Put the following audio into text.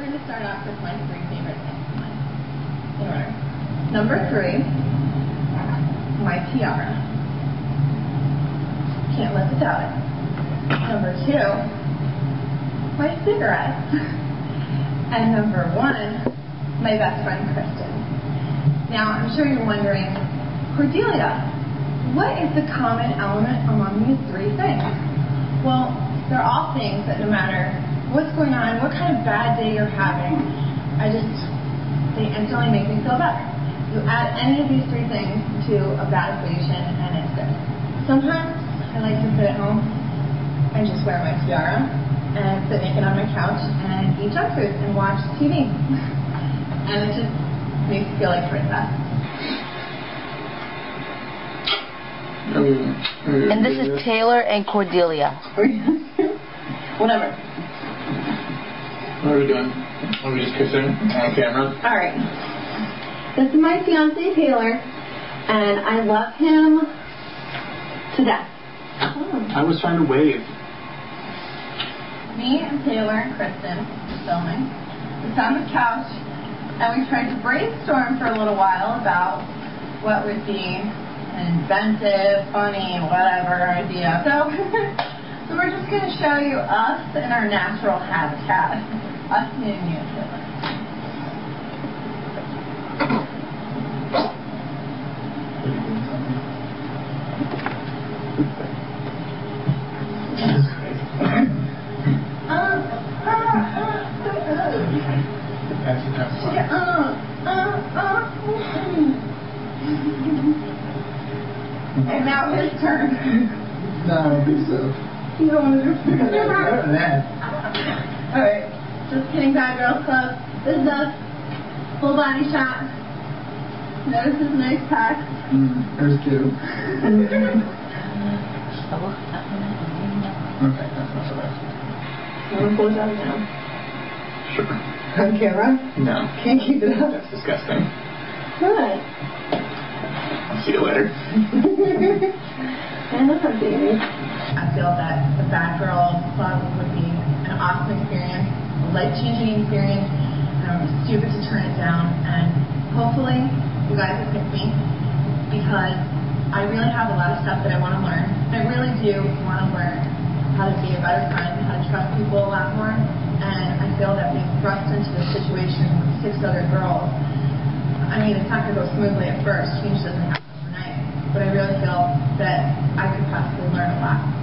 start off with my three favorite things. In order. Number three, my tiara. Can't live without it. Number two, my cigarettes. and number one, my best friend Kristen. Now, I'm sure you're wondering, Cordelia, what is the common element among these three things? Well, they're all things that no matter what's going on, what kind of bad day you're having, I just, they instantly make me feel better. You add any of these three things to a bad equation and it's good. Sometimes I like to sit at home and just wear my tiara and sit naked on my couch and eat junk food and watch TV. and it just makes me feel like a princess. Mm, mm, and this is mm. Taylor and Cordelia. Whatever. What are we doing? Are we just kissing on camera? All right. This is my fiance Taylor, and I love him to death. I was trying to wave. Me and Taylor and Kristen filming. We sat on the couch, and we tried to brainstorm for a little while about what would be an inventive, funny, whatever idea. So, so we're just going to show you us in our natural habitat. Us, me, and you, Taylor. Uh, uh, That's that's uh, fine. uh, uh, uh. And now his turn. No, I don't think so. You don't want to do that. Alright, just kidding, Bad Girls Club. This is us. Full body shot. Notice his nice pack. Mm, there's two. Okay, that's not so bad. I'm gonna pull it out now. Sure. On camera? No. Can't keep it up. That's disgusting. Good. I'll see you later. I love baby. I feel that the Bad Girl Club would be an awesome experience, a life-changing experience. and I'm stupid to turn it down, and hopefully you guys will pick me because I really have a lot of stuff that I want to learn. I really do want to learn how to be a better friend, how to trust people a lot more, and I feel that being thrust into this situation with six other girls I mean, it's not going to go smoothly at first. Change doesn't happen overnight. But I really feel that I could possibly learn a lot.